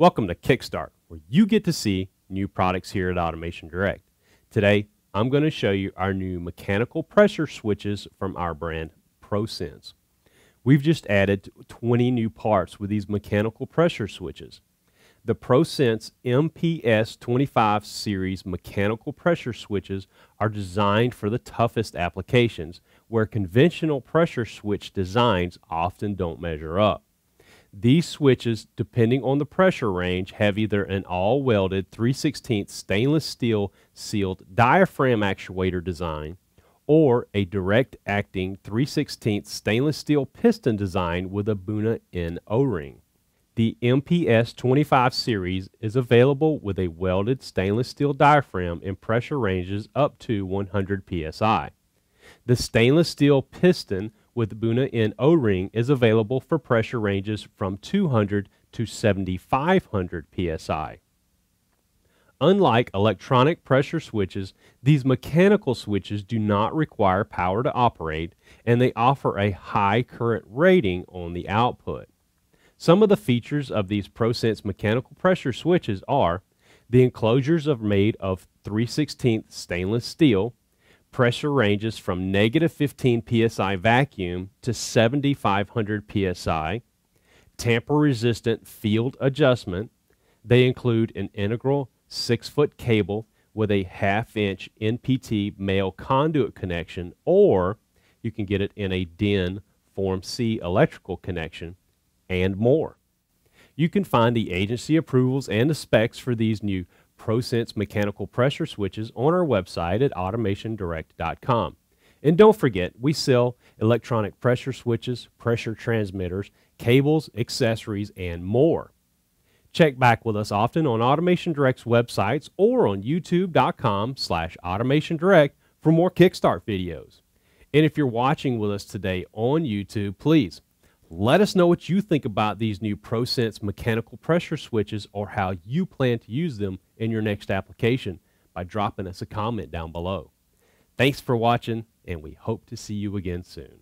Welcome to Kickstart, where you get to see new products here at Automation Direct. Today, I'm going to show you our new mechanical pressure switches from our brand ProSense. We've just added 20 new parts with these mechanical pressure switches. The ProSense MPS 25 series mechanical pressure switches are designed for the toughest applications where conventional pressure switch designs often don't measure up. These switches, depending on the pressure range, have either an all welded 3 16 stainless steel sealed diaphragm actuator design or a direct acting 3 16 stainless steel piston design with a Buna N O ring. The MPS 25 series is available with a welded stainless steel diaphragm in pressure ranges up to 100 psi. The stainless steel piston with Buna N O-ring is available for pressure ranges from 200 to 7500 psi. Unlike electronic pressure switches, these mechanical switches do not require power to operate and they offer a high current rating on the output. Some of the features of these ProSense mechanical pressure switches are the enclosures are made of 3 16 stainless steel Pressure ranges from negative 15 psi vacuum to 7500 psi. Tamper resistant field adjustment. They include an integral 6 foot cable with a half inch NPT male conduit connection, or you can get it in a DIN Form C electrical connection, and more. You can find the agency approvals and the specs for these new ProSense mechanical pressure switches on our website at automationdirect.com. And don't forget, we sell electronic pressure switches, pressure transmitters, cables, accessories, and more. Check back with us often on Automation Direct's websites or on youtube.com slash Automation Direct for more Kickstart videos. And if you're watching with us today on YouTube, please let us know what you think about these new ProSense mechanical pressure switches or how you plan to use them in your next application by dropping us a comment down below. Thanks for watching, and we hope to see you again soon.